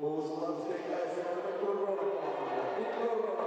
Uusula State guys, the Corona commander.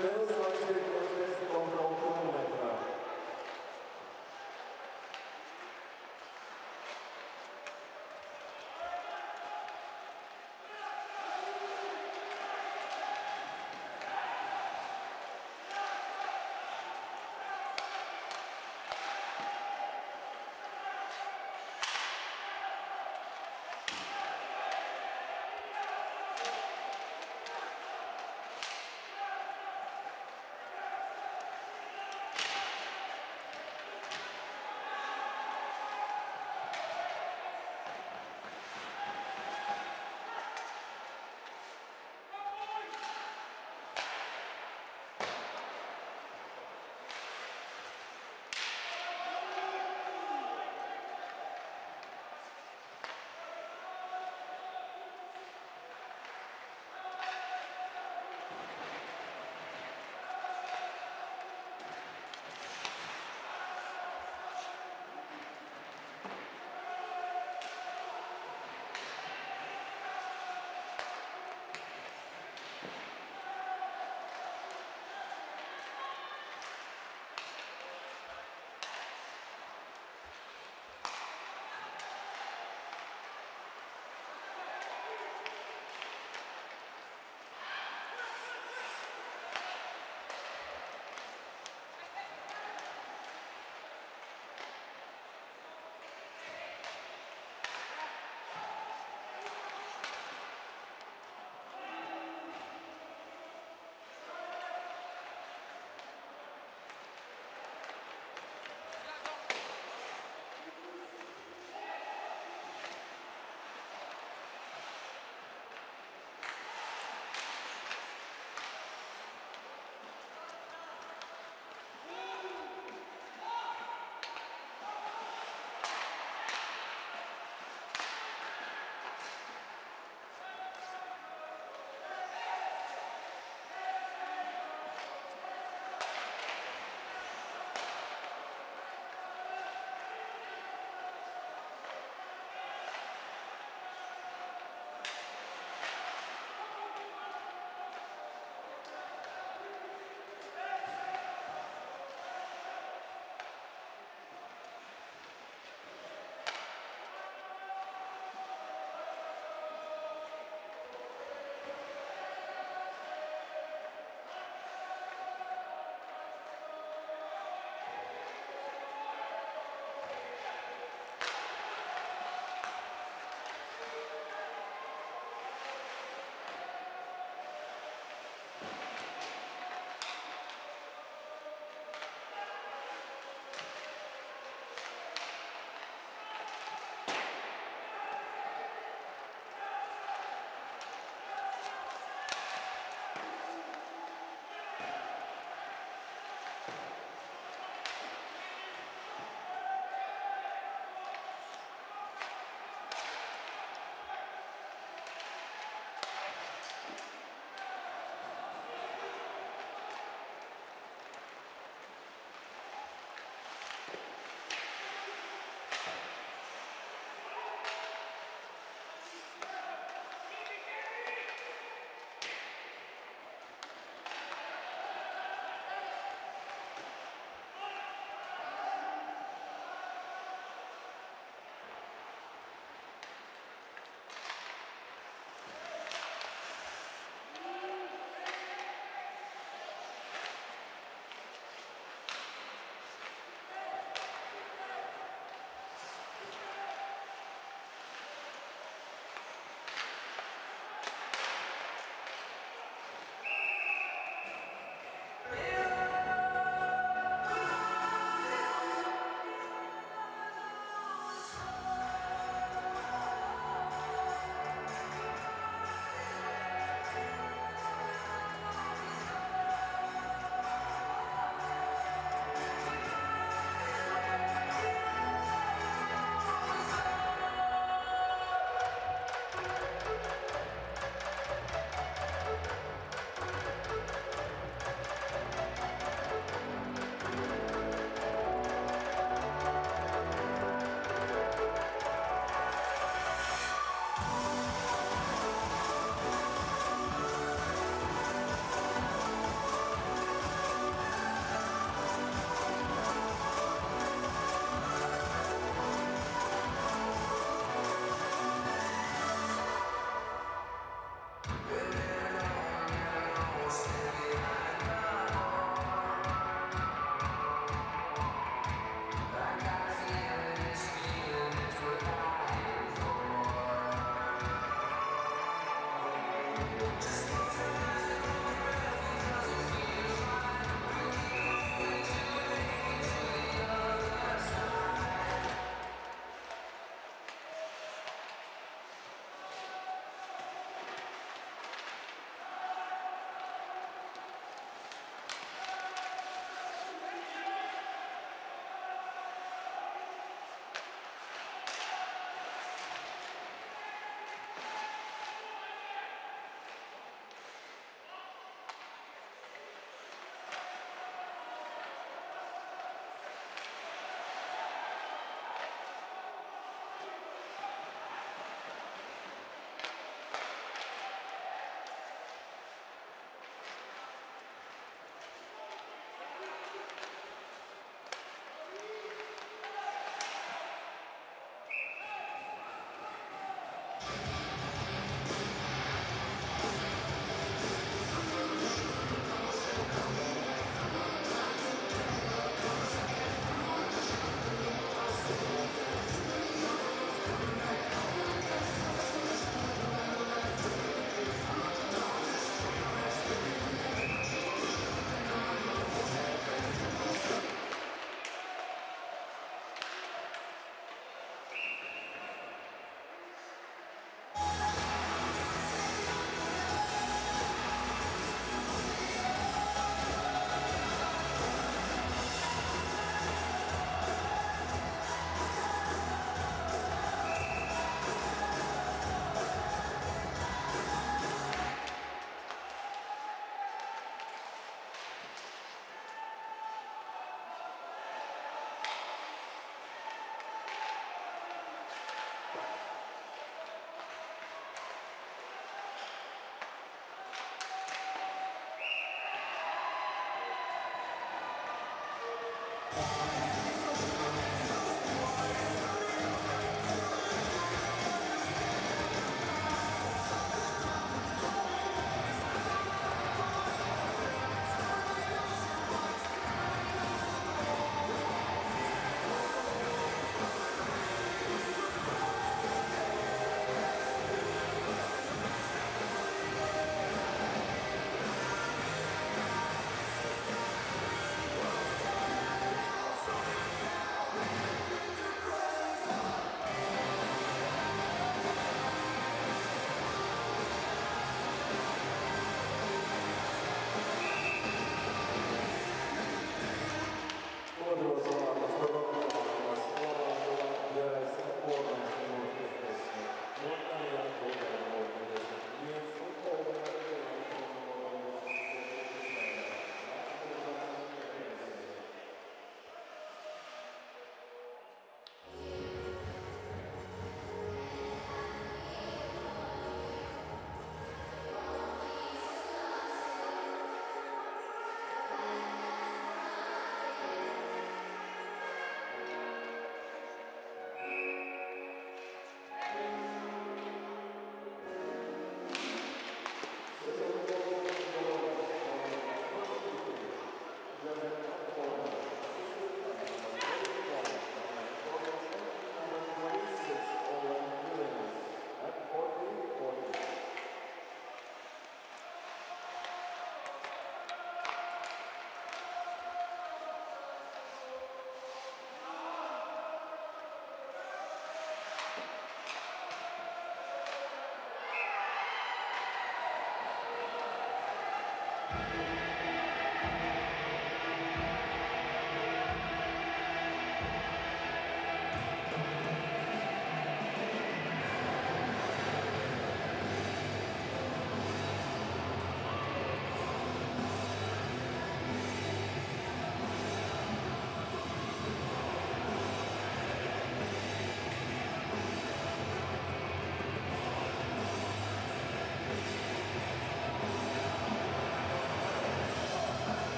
Spēles laiks tiek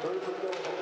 Goal, opening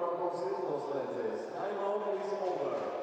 Numur 6 noslēdzies. Time out is over.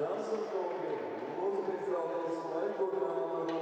Das ist Nasıl Kovbe, Muz Pisalı İsmail Kurban'ın